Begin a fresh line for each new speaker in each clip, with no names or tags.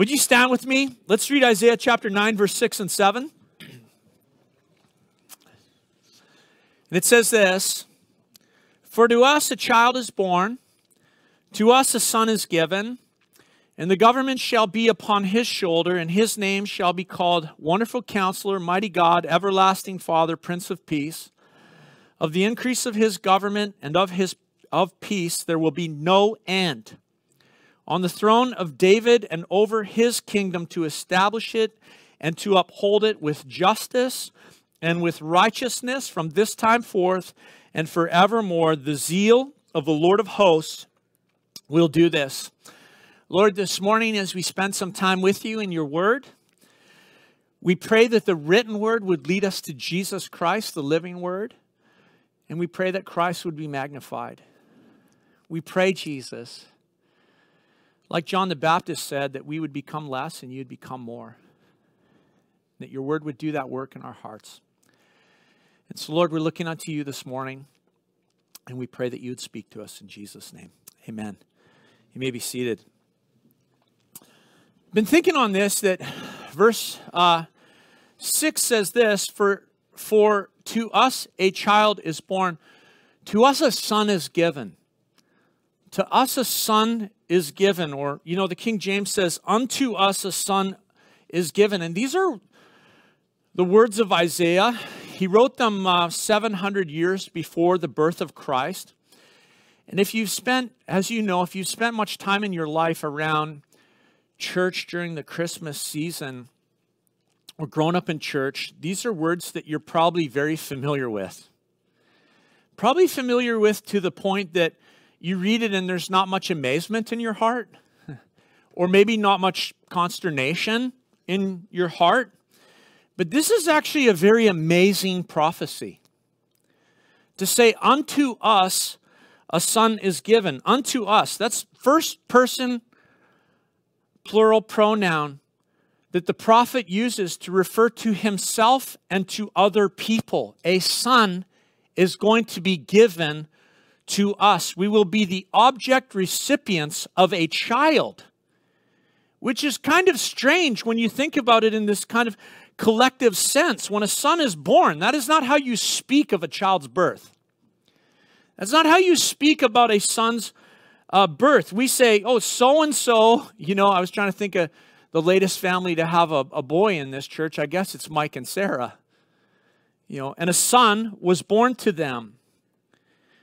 Would you stand with me? Let's read Isaiah chapter 9, verse 6 and 7. And it says this For to us a child is born, to us a son is given, and the government shall be upon his shoulder, and his name shall be called Wonderful Counselor, Mighty God, Everlasting Father, Prince of Peace. Of the increase of his government and of his of peace there will be no end. On the throne of David and over his kingdom to establish it and to uphold it with justice and with righteousness from this time forth and forevermore. The zeal of the Lord of hosts will do this. Lord, this morning as we spend some time with you in your word, we pray that the written word would lead us to Jesus Christ, the living word, and we pray that Christ would be magnified. We pray, Jesus, like John the Baptist said, that we would become less and you'd become more. That your word would do that work in our hearts. And so, Lord, we're looking unto you this morning, and we pray that you would speak to us in Jesus' name. Amen. You may be seated. Been thinking on this that verse uh, 6 says this for, for to us a child is born, to us a son is given. To us a son is given, or, you know, the King James says, unto us a son is given. And these are the words of Isaiah. He wrote them uh, 700 years before the birth of Christ. And if you've spent, as you know, if you've spent much time in your life around church during the Christmas season or grown up in church, these are words that you're probably very familiar with. Probably familiar with to the point that you read it and there's not much amazement in your heart, or maybe not much consternation in your heart. But this is actually a very amazing prophecy. To say, unto us a son is given. Unto us. That's first person plural pronoun that the prophet uses to refer to himself and to other people. A son is going to be given to us. We will be the object recipients of a child, which is kind of strange when you think about it in this kind of collective sense. When a son is born, that is not how you speak of a child's birth. That's not how you speak about a son's uh, birth. We say, oh, so and so, you know, I was trying to think of the latest family to have a, a boy in this church. I guess it's Mike and Sarah. You know, and a son was born to them.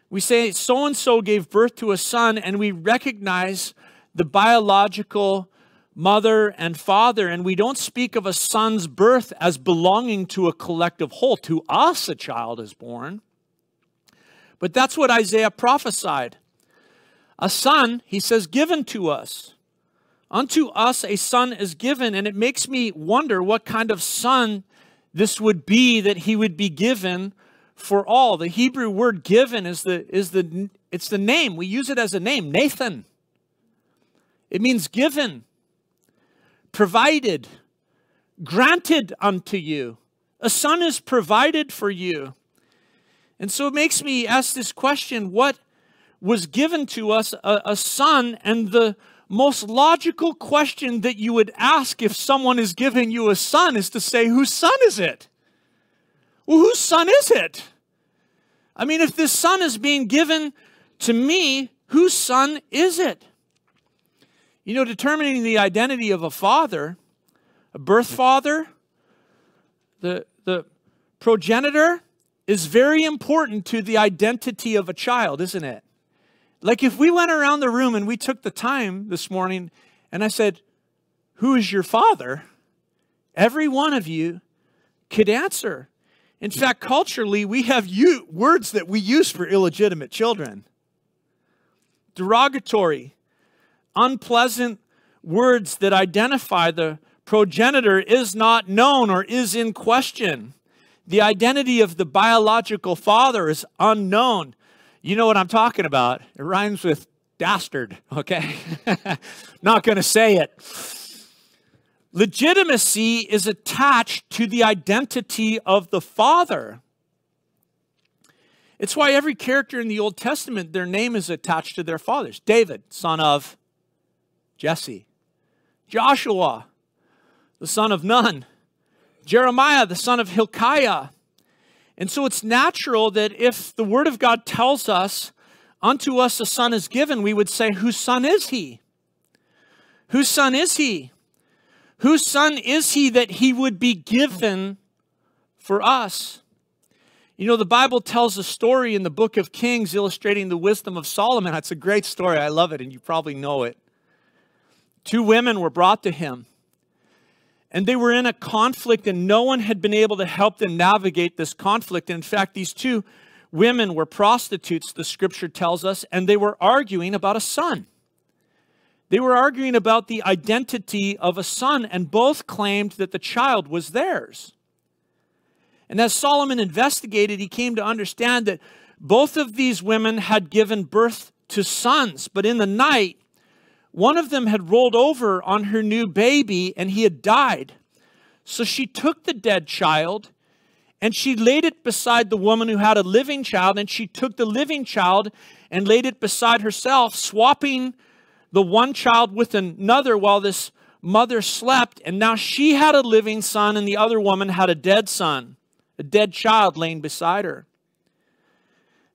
We say so and so gave birth to a son, and we recognize the biological mother and father, and we don't speak of a son's birth as belonging to a collective whole. To us, a child is born. But that's what Isaiah prophesied. A son, he says, given to us. Unto us a son is given, and it makes me wonder what kind of son this would be that he would be given for all. The Hebrew word given is the is the it's the name. We use it as a name, Nathan. It means given provided, granted unto you. A son is provided for you. And so it makes me ask this question what was given to us a, a, son? And the most logical question that you would ask if someone is giving you a son is to say, whose son is it? Well, whose son is it? I mean, if this son is being given to me, whose son is it? You know, determining the identity of a father, a birth father, the, the progenitor, is very important to the identity of a child, isn't it? Like if we went around the room and we took the time this morning and I said, Who is your father? Every one of you could answer. In fact, culturally, we have u- words that we use for illegitimate children derogatory, unpleasant words that identify the progenitor is not known or is in question. The identity of the biological father is unknown. You know what I'm talking about. It rhymes with dastard, okay? not going to say it. Legitimacy is attached to the identity of the father. It's why every character in the Old Testament, their name is attached to their fathers. David, son of Jesse. Joshua, the son of Nun, Jeremiah, the son of Hilkiah. And so it's natural that if the Word of God tells us, Unto us a son is given, we would say, Whose son is he? Whose son is he? Whose son is he that he would be given for us? You know, the Bible tells a story in the book of Kings illustrating the wisdom of Solomon. It's a great story. I love it, and you probably know it. Two women were brought to him, and they were in a conflict, and no one had been able to help them navigate this conflict. In fact, these two women were prostitutes, the scripture tells us, and they were arguing about a son. They were arguing about the identity of a son, and both claimed that the child was theirs. And as Solomon investigated, he came to understand that both of these women had given birth to sons, but in the night, one of them had rolled over on her new baby and he had died. So she took the dead child and she laid it beside the woman who had a living child, and she took the living child and laid it beside herself, swapping the one child with another while this mother slept. And now she had a living son, and the other woman had a dead son a dead child laying beside her.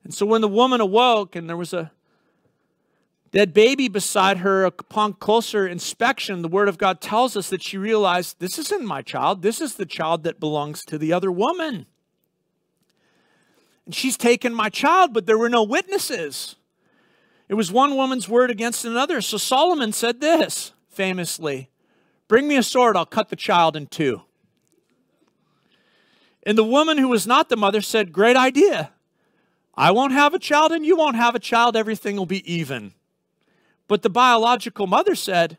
And so when the woman awoke and there was a dead baby beside her, upon closer inspection, the Word of God tells us that she realized this isn't my child, this is the child that belongs to the other woman. And she's taken my child, but there were no witnesses. It was one woman's word against another. So Solomon said this famously Bring me a sword, I'll cut the child in two. And the woman who was not the mother said, Great idea. I won't have a child and you won't have a child. Everything will be even. But the biological mother said,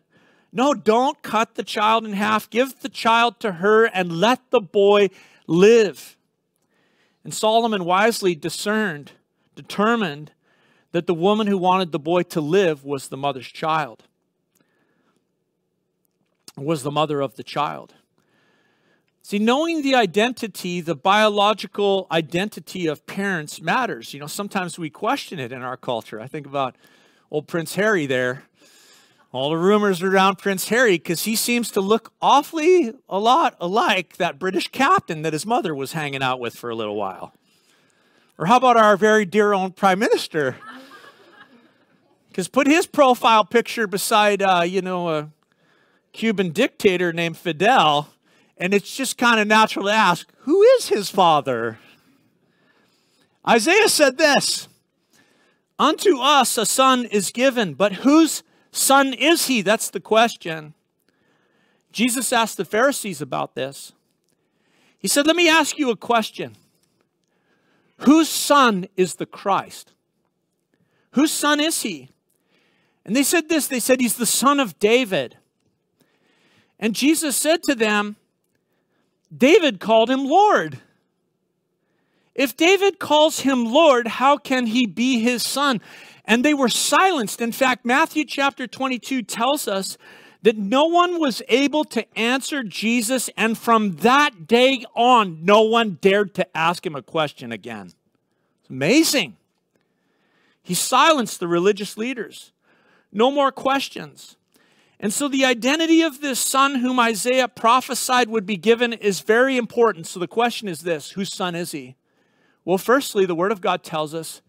No, don't cut the child in half. Give the child to her and let the boy live. And Solomon wisely discerned, determined that the woman who wanted the boy to live was the mother's child, was the mother of the child. See, knowing the identity, the biological identity of parents matters. You know, sometimes we question it in our culture. I think about old Prince Harry there. All the rumors around Prince Harry because he seems to look awfully a lot alike that British captain that his mother was hanging out with for a little while. Or how about our very dear own prime minister? Because put his profile picture beside, uh, you know, a Cuban dictator named Fidel and it's just kind of natural to ask, who is his father? Isaiah said this Unto us a son is given, but whose son is he? That's the question. Jesus asked the Pharisees about this. He said, Let me ask you a question. Whose son is the Christ? Whose son is he? And they said this they said, He's the son of David. And Jesus said to them, David called him Lord. If David calls him Lord, how can he be his son? And they were silenced. In fact, Matthew chapter 22 tells us that no one was able to answer Jesus, and from that day on, no one dared to ask him a question again. It's amazing. He silenced the religious leaders. No more questions. And so the identity of this son whom Isaiah prophesied would be given is very important. So the question is this whose son is he? Well, firstly, the Word of God tells us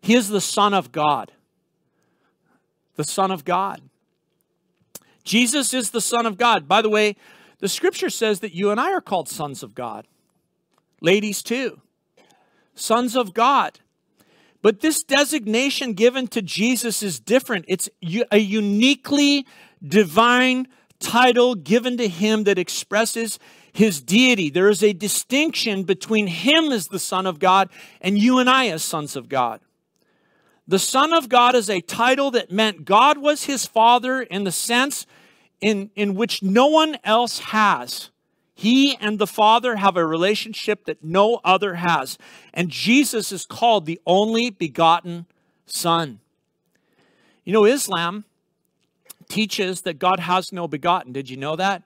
he is the Son of God. The Son of God. Jesus is the Son of God. By the way, the scripture says that you and I are called sons of God. Ladies, too. Sons of God. But this designation given to Jesus is different. It's a uniquely divine title given to him that expresses his deity. There is a distinction between him as the Son of God and you and I as sons of God. The Son of God is a title that meant God was his Father in the sense in, in which no one else has. He and the Father have a relationship that no other has. And Jesus is called the only begotten Son. You know, Islam teaches that God has no begotten. Did you know that?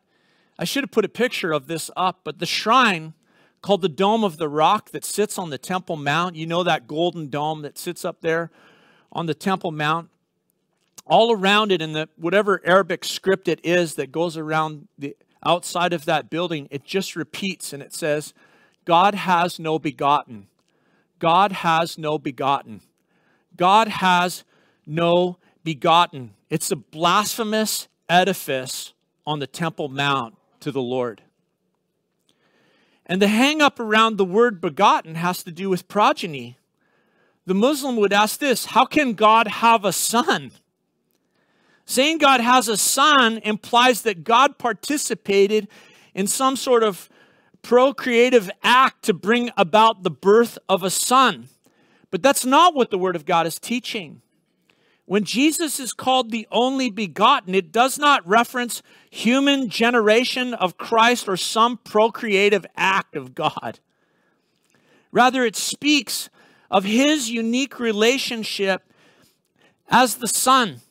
I should have put a picture of this up, but the shrine called the Dome of the Rock that sits on the Temple Mount, you know that golden dome that sits up there on the Temple Mount? all around it in the whatever Arabic script it is that goes around the outside of that building, it just repeats and it says, God has no begotten. God has no begotten. God has no begotten. It's a blasphemous edifice on the Temple Mount to the Lord. And the hang up around the word begotten has to do with progeny. The Muslim would ask this How can God have a son? Saying God has a son implies that God participated in some sort of procreative act to bring about the birth of a son. But that's not what the Word of God is teaching. When Jesus is called the only begotten, it does not reference human generation of Christ or some procreative act of God. Rather, it speaks of his unique relationship as the Son.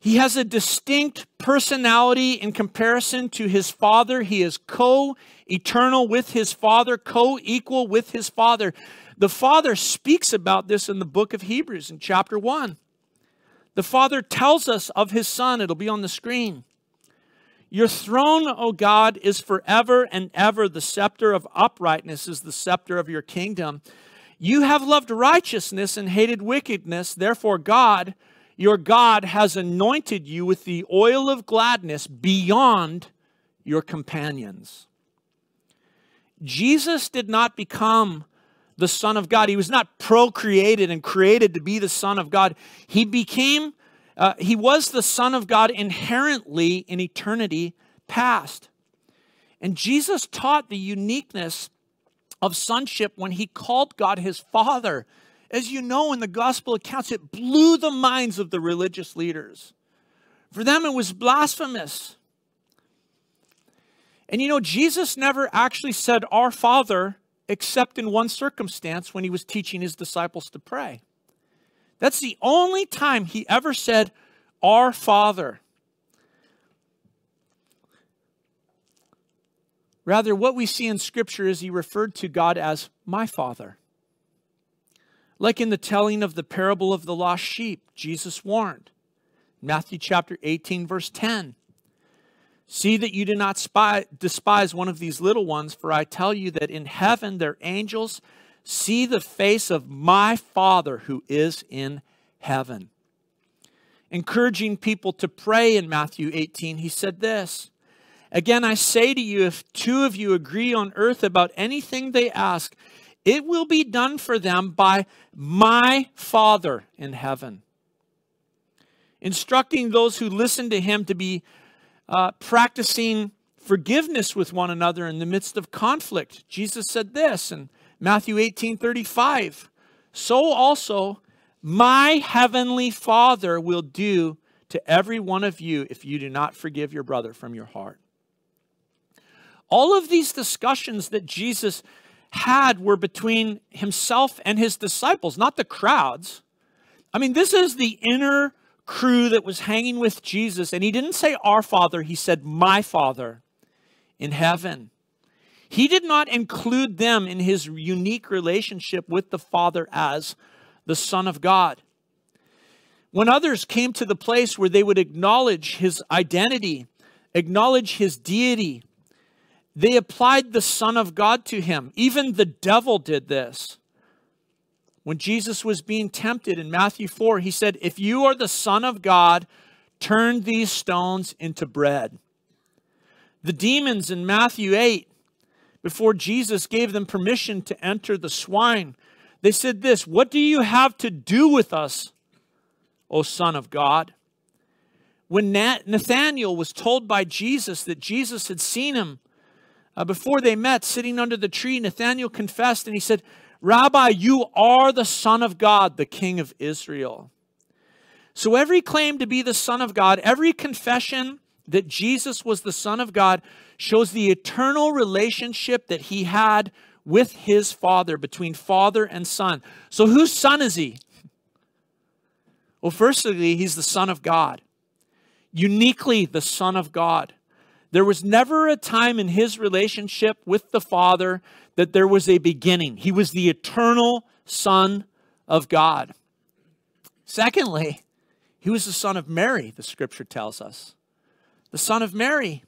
He has a distinct personality in comparison to his Father. He is co eternal with his Father, co equal with his Father. The Father speaks about this in the book of Hebrews in chapter 1. The Father tells us of his Son. It'll be on the screen. Your throne, O God, is forever and ever. The scepter of uprightness is the scepter of your kingdom. You have loved righteousness and hated wickedness. Therefore, God, your God, has anointed you with the oil of gladness beyond your companions. Jesus did not become the Son of God. He was not procreated and created to be the Son of God. He became, uh, he was the Son of God inherently in eternity past. And Jesus taught the uniqueness of sonship when he called God his Father. As you know in the gospel accounts, it blew the minds of the religious leaders. For them, it was blasphemous. And you know, Jesus never actually said, Our Father except in one circumstance when he was teaching his disciples to pray. That's the only time he ever said, Our Father. Rather, what we see in Scripture is he referred to God as my Father. Like in the telling of the parable of the lost sheep, Jesus warned. Matthew chapter 18, verse 10. See that you do not spy, despise one of these little ones, for I tell you that in heaven their angels see the face of my Father who is in heaven. Encouraging people to pray in Matthew 18, he said this Again, I say to you, if two of you agree on earth about anything they ask, it will be done for them by my Father in heaven. Instructing those who listen to him to be uh, practicing forgiveness with one another in the midst of conflict. Jesus said this in Matthew 18 35. So also my heavenly Father will do to every one of you if you do not forgive your brother from your heart. All of these discussions that Jesus had were between himself and his disciples, not the crowds. I mean, this is the inner crew that was hanging with Jesus, and he didn't say our Father, he said my Father in heaven. He did not include them in his unique relationship with the Father as the Son of God. When others came to the place where they would acknowledge his identity, acknowledge his deity, they applied the Son of God to him. Even the devil did this. When Jesus was being tempted in Matthew 4, he said, If you are the Son of God, turn these stones into bread. The demons in Matthew 8, before Jesus gave them permission to enter the swine, they said this What do you have to do with us, O Son of God? When Nathanael was told by Jesus that Jesus had seen him uh, before they met sitting under the tree, Nathanael confessed and he said, Rabbi, you are the Son of God, the King of Israel. So every claim to be the Son of God, every confession that Jesus was the Son of God, shows the eternal relationship that he had with his Father, between Father and Son. So whose Son is he? Well, firstly, he's the Son of God, uniquely the Son of God. There was never a time in his relationship with the Father that there was a beginning. He was the eternal Son of God. Secondly, he was the son of Mary, the scripture tells us. The son of Mary.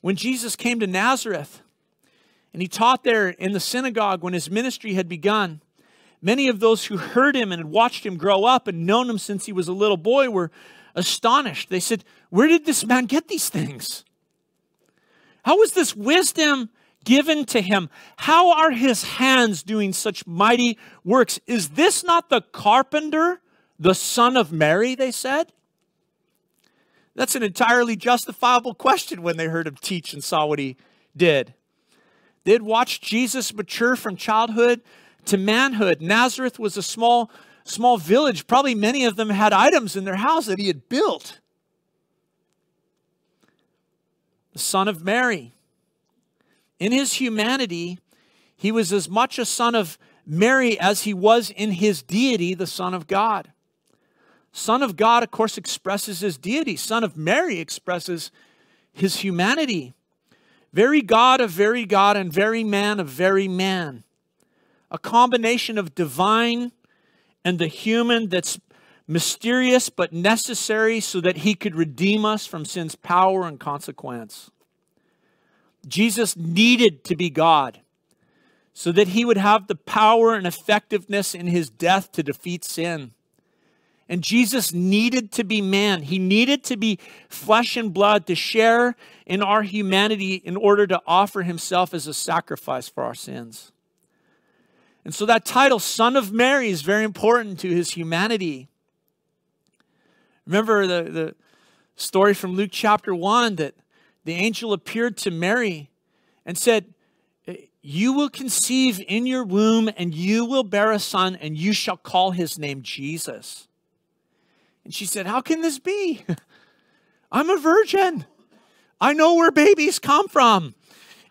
When Jesus came to Nazareth and he taught there in the synagogue when his ministry had begun, many of those who heard him and had watched him grow up and known him since he was a little boy were astonished. They said, Where did this man get these things? How was this wisdom given to him? How are his hands doing such mighty works? Is this not the carpenter, the son of Mary? They said. That's an entirely justifiable question when they heard him teach and saw what he did. They'd watched Jesus mature from childhood to manhood. Nazareth was a small, small village. Probably many of them had items in their house that he had built. The son of Mary. In his humanity, he was as much a son of Mary as he was in his deity, the Son of God. Son of God, of course, expresses his deity. Son of Mary expresses his humanity. Very God of very God and very man of very man. A combination of divine and the human that's mysterious but necessary so that he could redeem us from sin's power and consequence. Jesus needed to be God so that he would have the power and effectiveness in his death to defeat sin. And Jesus needed to be man. He needed to be flesh and blood to share in our humanity in order to offer himself as a sacrifice for our sins. And so that title, Son of Mary, is very important to his humanity. Remember the, the story from Luke chapter 1 that the angel appeared to Mary and said, eh, You will conceive in your womb, and you will bear a son, and you shall call his name Jesus. And she said, How can this be? I'm a virgin. I know where babies come from.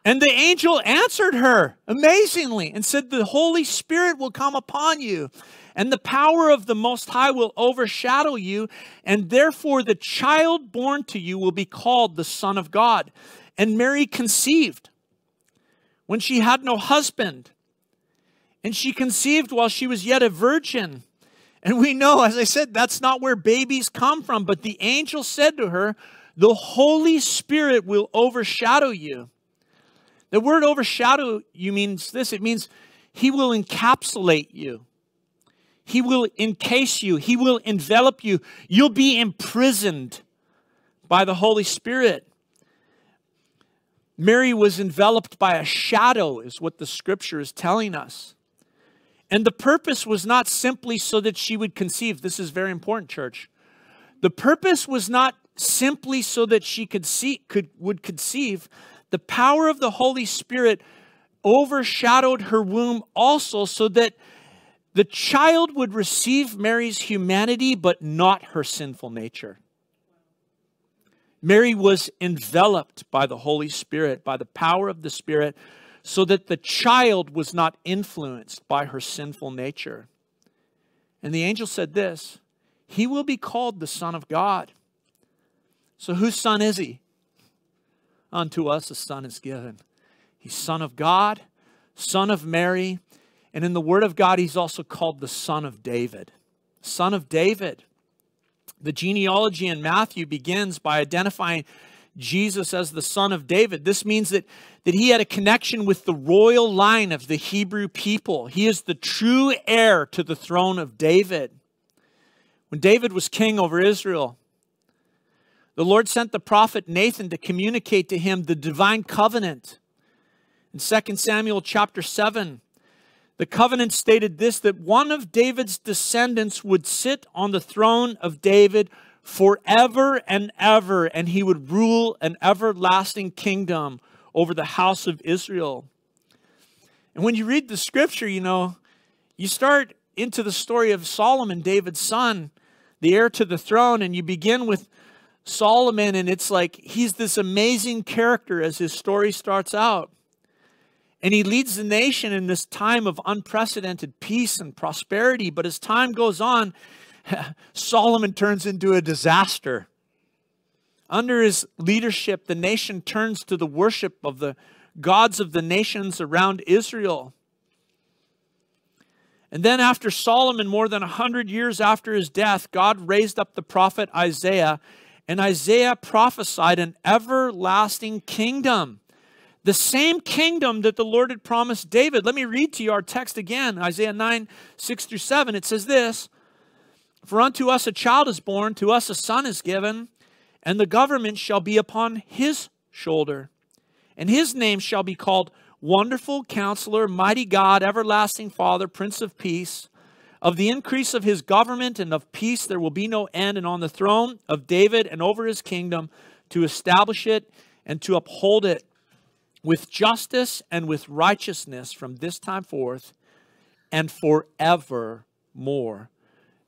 And the angel answered her amazingly and said, The Holy Spirit will come upon you, and the power of the Most High will overshadow you, and therefore the child born to you will be called the Son of God. And Mary conceived when she had no husband, and she conceived while she was yet a virgin. And we know, as I said, that's not where babies come from. But the angel said to her, The Holy Spirit will overshadow you. The word overshadow you means this it means he will encapsulate you. He will encase you, He will envelop you. You'll be imprisoned by the Holy Spirit. Mary was enveloped by a shadow, is what the scripture is telling us. And the purpose was not simply so that she would conceive. This is very important, church. The purpose was not simply so that she could see, could, would conceive. The power of the Holy Spirit overshadowed her womb also so that the child would receive Mary's humanity, but not her sinful nature. Mary was enveloped by the Holy Spirit, by the power of the Spirit, so that the child was not influenced by her sinful nature. And the angel said this He will be called the Son of God. So, whose son is he? Unto us a son is given. He's Son of God, Son of Mary, and in the Word of God, he's also called the Son of David. Son of David. The genealogy in Matthew begins by identifying Jesus as the son of David. This means that, that he had a connection with the royal line of the Hebrew people. He is the true heir to the throne of David. When David was king over Israel, the Lord sent the prophet Nathan to communicate to him the divine covenant. In 2 Samuel chapter 7, the covenant stated this that one of David's descendants would sit on the throne of David forever and ever, and he would rule an everlasting kingdom over the house of Israel. And when you read the scripture, you know, you start into the story of Solomon, David's son, the heir to the throne, and you begin with Solomon, and it's like he's this amazing character as his story starts out. And he leads the nation in this time of unprecedented peace and prosperity. But as time goes on, Solomon turns into a disaster. Under his leadership, the nation turns to the worship of the gods of the nations around Israel. And then, after Solomon, more than 100 years after his death, God raised up the prophet Isaiah, and Isaiah prophesied an everlasting kingdom. The same kingdom that the Lord had promised David. Let me read to you our text again Isaiah 9, 6 through 7. It says this For unto us a child is born, to us a son is given, and the government shall be upon his shoulder. And his name shall be called Wonderful Counselor, Mighty God, Everlasting Father, Prince of Peace. Of the increase of his government and of peace there will be no end, and on the throne of David and over his kingdom to establish it and to uphold it with justice and with righteousness from this time forth and forevermore.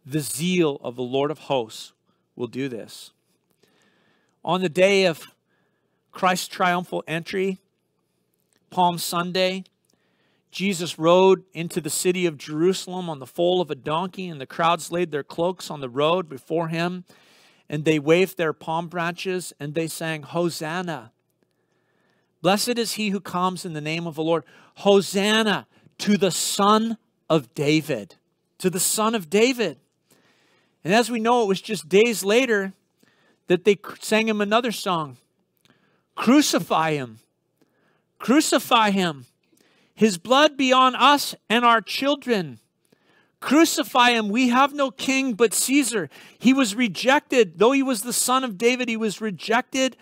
The zeal of the Lord of hosts will do this. On the day of Christ's triumphal entry, Palm Sunday, Jesus rode into the city of Jerusalem on the foal of a donkey, and the crowds laid their cloaks on the road before him, and they waved their palm branches, and they sang, Hosanna! Blessed is he who comes in the name of the Lord. Hosanna to the Son of David. To the Son of David. And as we know, it was just days later that they sang him another song Crucify him. Crucify him. His blood be on us and our children. Crucify him. We have no king but Caesar. He was rejected. Though he was the son of David, he was rejected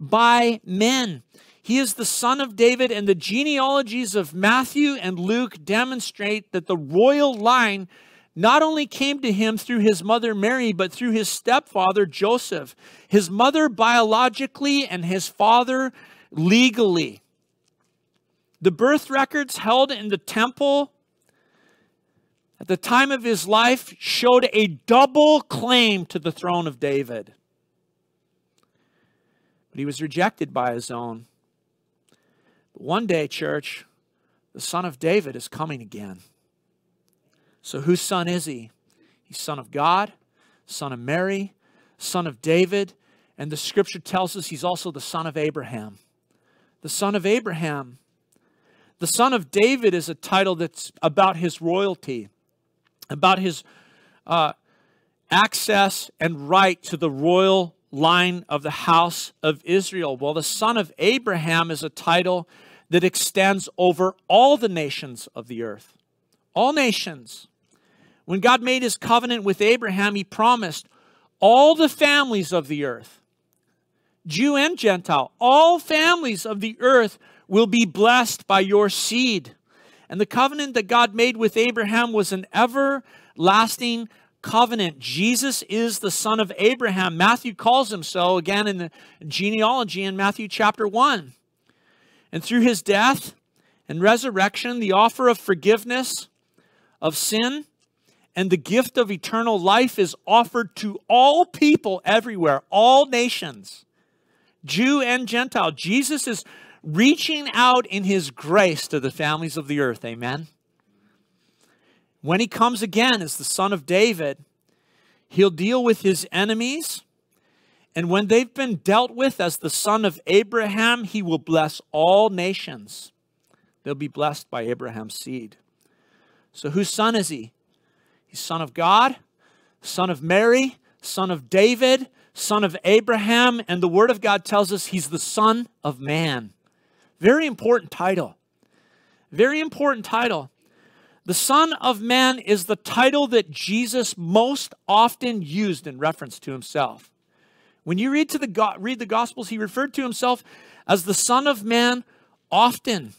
by men. He is the son of David, and the genealogies of Matthew and Luke demonstrate that the royal line not only came to him through his mother Mary, but through his stepfather Joseph, his mother biologically and his father legally. The birth records held in the temple at the time of his life showed a double claim to the throne of David. But he was rejected by his own. One day, church, the son of David is coming again. So, whose son is he? He's son of God, son of Mary, son of David, and the scripture tells us he's also the son of Abraham. The son of Abraham. The son of David is a title that's about his royalty, about his uh, access and right to the royal line of the house of Israel. Well, the son of Abraham is a title that extends over all the nations of the earth. All nations. When God made his covenant with Abraham, he promised all the families of the earth, Jew and Gentile, all families of the earth will be blessed by your seed. And the covenant that God made with Abraham was an everlasting covenant. Jesus is the son of Abraham. Matthew calls him so again in the genealogy in Matthew chapter 1. And through his death and resurrection, the offer of forgiveness of sin and the gift of eternal life is offered to all people everywhere, all nations, Jew and Gentile. Jesus is reaching out in his grace to the families of the earth. Amen. When he comes again as the son of David, he'll deal with his enemies. And when they've been dealt with as the son of Abraham, he will bless all nations. They'll be blessed by Abraham's seed. So, whose son is he? He's son of God, son of Mary, son of David, son of Abraham, and the Word of God tells us he's the son of man. Very important title. Very important title. The Son of Man is the title that Jesus most often used in reference to himself. When you read, to the, read the Gospels, he referred to himself as the Son of Man often.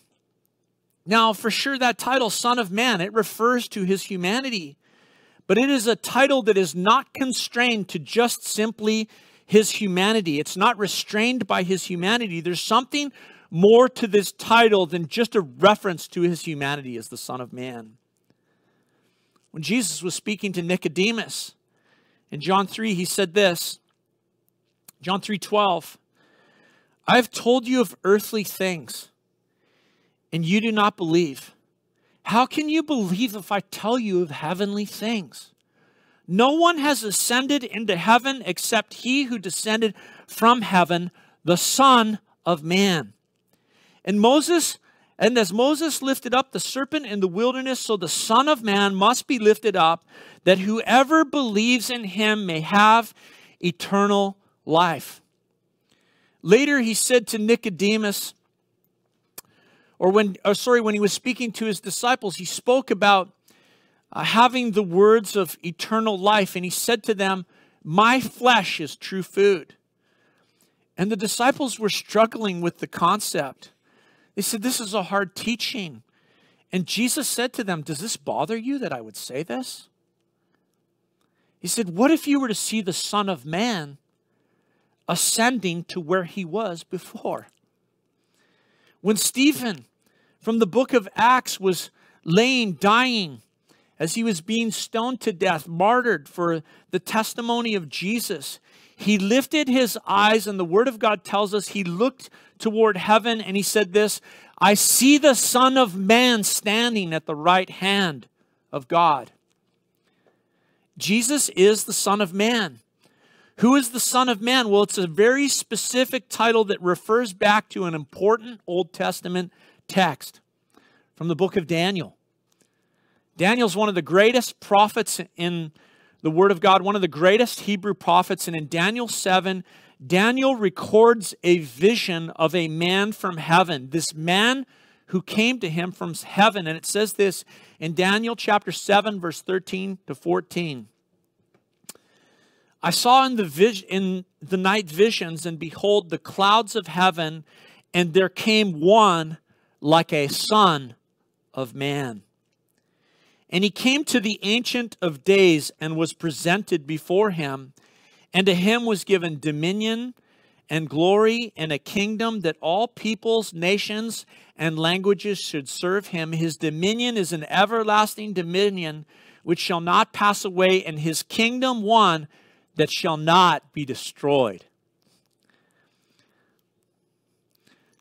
Now, for sure, that title, Son of Man, it refers to his humanity, but it is a title that is not constrained to just simply his humanity. It's not restrained by his humanity. There's something more to this title than just a reference to his humanity as the Son of Man. When Jesus was speaking to Nicodemus in John 3, he said this John 3 12, I have told you of earthly things, and you do not believe. How can you believe if I tell you of heavenly things? No one has ascended into heaven except he who descended from heaven, the Son of Man. And Moses And as Moses lifted up the serpent in the wilderness, so the Son of Man must be lifted up, that whoever believes in him may have eternal life. Later, he said to Nicodemus, or when, or sorry, when he was speaking to his disciples, he spoke about uh, having the words of eternal life, and he said to them, My flesh is true food. And the disciples were struggling with the concept. They said, This is a hard teaching. And Jesus said to them, Does this bother you that I would say this? He said, What if you were to see the Son of Man ascending to where he was before? When Stephen from the book of Acts was laying, dying, as he was being stoned to death, martyred for the testimony of Jesus, he lifted his eyes, and the Word of God tells us he looked toward heaven and he said, This, I see the Son of Man standing at the right hand of God. Jesus is the Son of Man. Who is the Son of Man? Well, it's a very specific title that refers back to an important Old Testament text from the book of Daniel. Daniel's one of the greatest prophets in the Word of God, one of the greatest Hebrew prophets. And in Daniel 7, Daniel records a vision of a man from heaven. This man who came to him from heaven. And it says this in Daniel chapter 7, verse 13 to 14. I saw in the, in the night visions, and behold, the clouds of heaven, and there came one like a son of man. And he came to the Ancient of Days and was presented before him. And to him was given dominion and glory and a kingdom that all peoples, nations, and languages should serve him. His dominion is an everlasting dominion which shall not pass away, and his kingdom one that shall not be destroyed.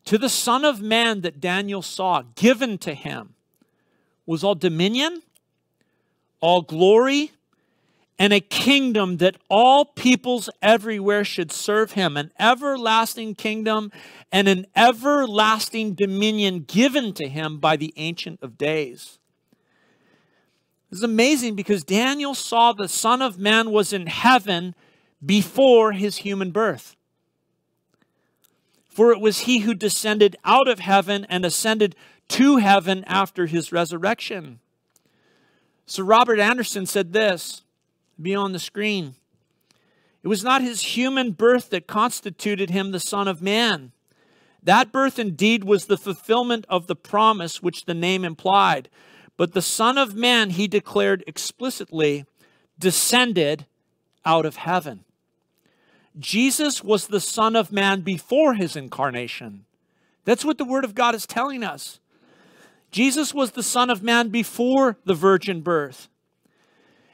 To the Son of Man that Daniel saw, given to him, was all dominion all glory, and a kingdom that all peoples everywhere should serve him, an everlasting kingdom and an everlasting dominion given to him by the Ancient of Days. Is amazing because Daniel saw the Son of Man was in heaven before his human birth. For it was he who descended out of heaven and ascended to heaven after his resurrection. So Robert Anderson said this, be on the screen. It was not his human birth that constituted him the Son of Man. That birth indeed was the fulfillment of the promise which the name implied. But the Son of Man, he declared explicitly, descended out of heaven. Jesus was the Son of Man before his incarnation. That's what the Word of God is telling us. Jesus was the Son of Man before the virgin birth.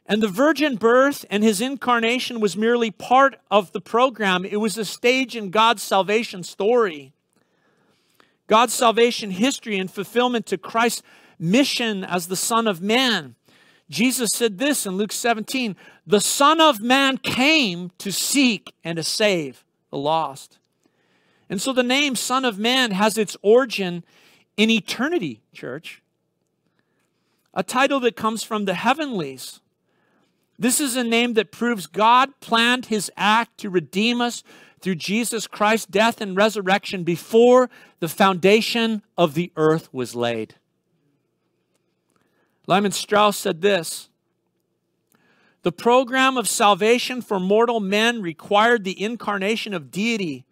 And the virgin birth and his incarnation was merely part of the program. It was a stage in God's salvation story. God's salvation history and fulfillment to Christ's mission as the Son of Man. Jesus said this in Luke 17 The Son of Man came to seek and to save the lost. And so the name Son of Man has its origin in eternity, church. A title that comes from the heavenlies. This is a name that proves God planned his act to redeem us through Jesus Christ's death and resurrection before the foundation of the earth was laid. Lehman Strauss said this The program of salvation for mortal men required the incarnation of deity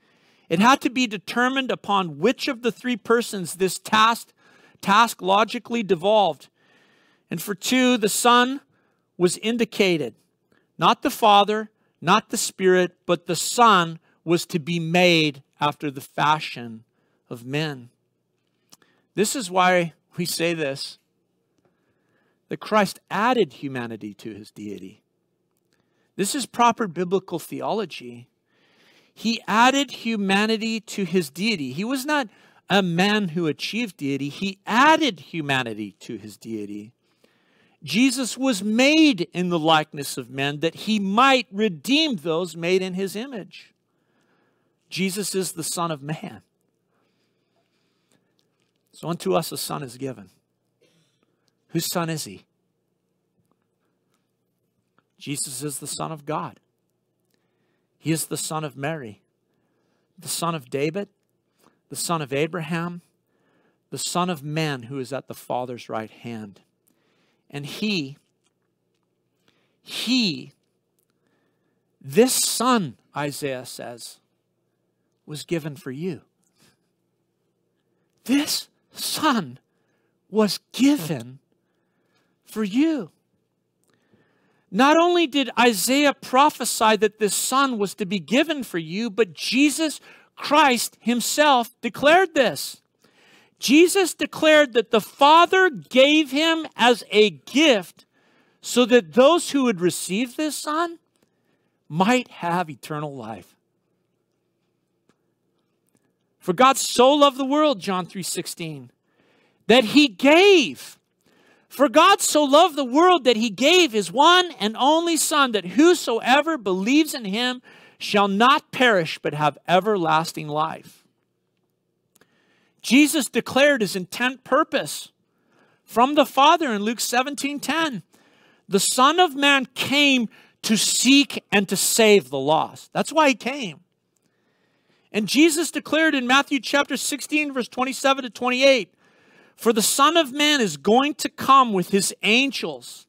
it had to be determined upon which of the three persons this task, task logically devolved. And for two, the Son was indicated. Not the Father, not the Spirit, but the Son was to be made after the fashion of men. This is why we say this that Christ added humanity to his deity. This is proper biblical theology he added humanity to his deity. He was not a man who achieved deity, he added humanity to his deity. Jesus was made in the likeness of men that he might redeem those made in his image. Jesus is the Son of Man. So unto us a son is given. Whose son is he? Jesus is the Son of God. He is the Son of Mary, the Son of David, the Son of Abraham, the Son of Man who is at the Father's right hand. And he, he, this Son, Isaiah says, was given for you. This Son was given for you. Not only did Isaiah prophesy that this son was to be given for you, but Jesus Christ himself declared this. Jesus declared that the Father gave him as a gift so that those who would receive this son might have eternal life. For God so loved the world, John 3:16, that he gave. For God so loved the world that he gave his one and only son that whosoever believes in him shall not perish but have everlasting life. Jesus declared his intent purpose from the Father in Luke 17:10. The Son of Man came to seek and to save the lost. That's why he came. And Jesus declared in Matthew chapter 16, verse 27 to 28 For the Son of Man is going to come with his angels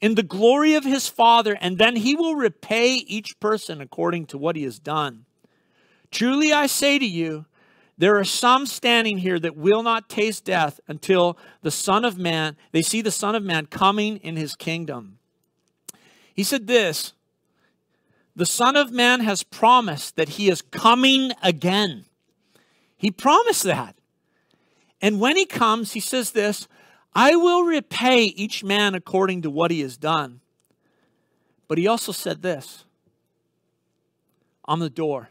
in the glory of his Father, and then he will repay each person according to what he has done. Truly I say to you, there are some standing here that will not taste death until the Son of Man, they see the Son of Man coming in his kingdom. He said this the Son of Man has promised that he is coming again. He promised that. And when he comes, he says this I will repay each man according to what he has done. But he also said this I'm the door.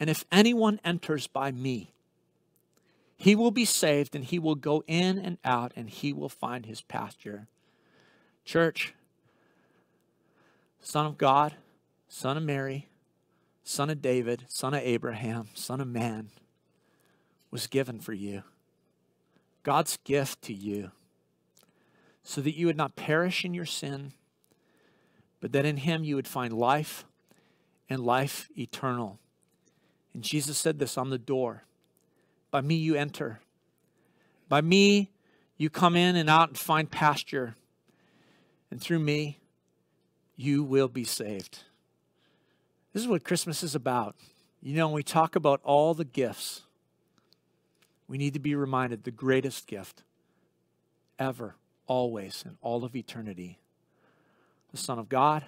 And if anyone enters by me, he will be saved and he will go in and out and he will find his pasture. Church, Son of God, Son of Mary, Son of David, Son of Abraham, Son of Man, was given for you. God's gift to you, so that you would not perish in your sin, but that in Him you would find life and life eternal. And Jesus said this on the door By me you enter, by me you come in and out and find pasture, and through me you will be saved. This is what Christmas is about. You know, we talk about all the gifts, we need to be reminded the greatest gift ever, always, in all of eternity the Son of God,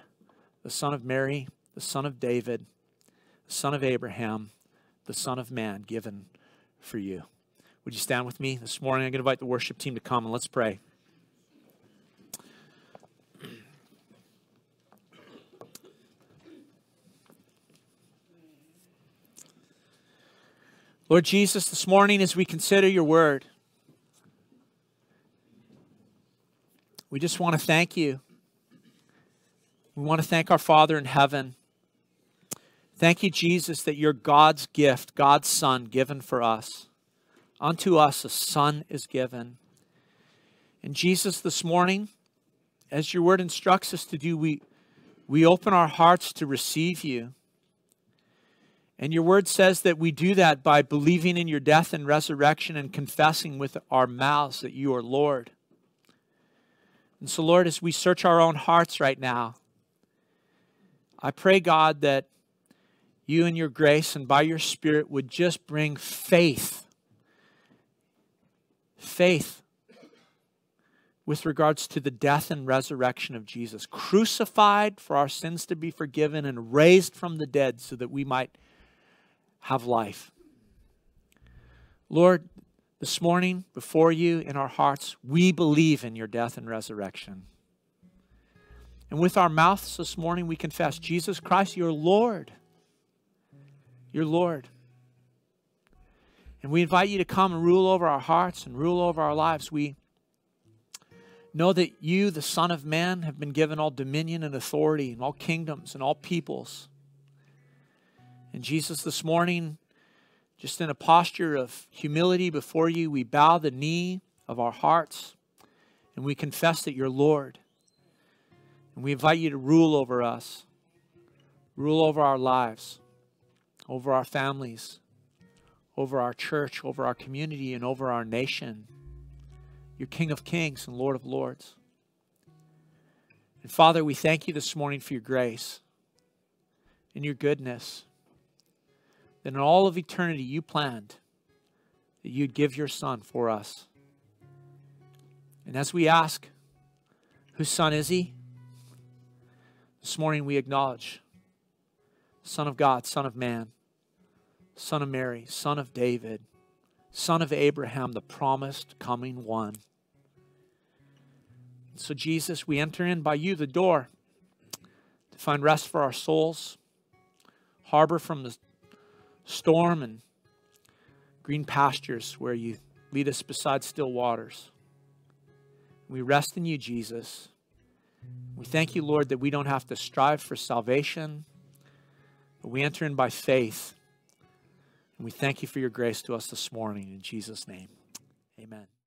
the Son of Mary, the Son of David, the Son of Abraham, the Son of Man given for you. Would you stand with me this morning? I'm going to invite the worship team to come and let's pray. Lord Jesus, this morning as we consider your word, we just want to thank you. We want to thank our Father in heaven. Thank you, Jesus, that you're God's gift, God's Son given for us. Unto us a Son is given. And Jesus, this morning, as your word instructs us to do, we, we open our hearts to receive you. And your word says that we do that by believing in your death and resurrection and confessing with our mouths that you are Lord. And so, Lord, as we search our own hearts right now, I pray, God, that you and your grace and by your Spirit would just bring faith. Faith with regards to the death and resurrection of Jesus, crucified for our sins to be forgiven and raised from the dead so that we might have life. Lord, this morning before you in our hearts, we believe in your death and resurrection. And with our mouths this morning, we confess Jesus Christ, your Lord. Your Lord. And we invite you to come and rule over our hearts and rule over our lives. We know that you, the Son of Man, have been given all dominion and authority and all kingdoms and all peoples. And Jesus, this morning, just in a posture of humility before you, we bow the knee of our hearts and we confess that you're Lord. And we invite you to rule over us, rule over our lives, over our families, over our church, over our community, and over our nation. You're King of Kings and Lord of Lords. And Father, we thank you this morning for your grace and your goodness. That in all of eternity you planned that you'd give your Son for us. And as we ask, whose Son is he? This morning we acknowledge Son of God, Son of Man, Son of Mary, Son of David, Son of Abraham, the promised coming one. So, Jesus, we enter in by you, the door, to find rest for our souls, harbor from the storm, and green pastures where you lead us beside still waters. We rest in you, Jesus. We thank you, Lord, that we don't have to strive for salvation, but we enter in by faith. And we thank you for your grace to us this morning. In Jesus' name, amen.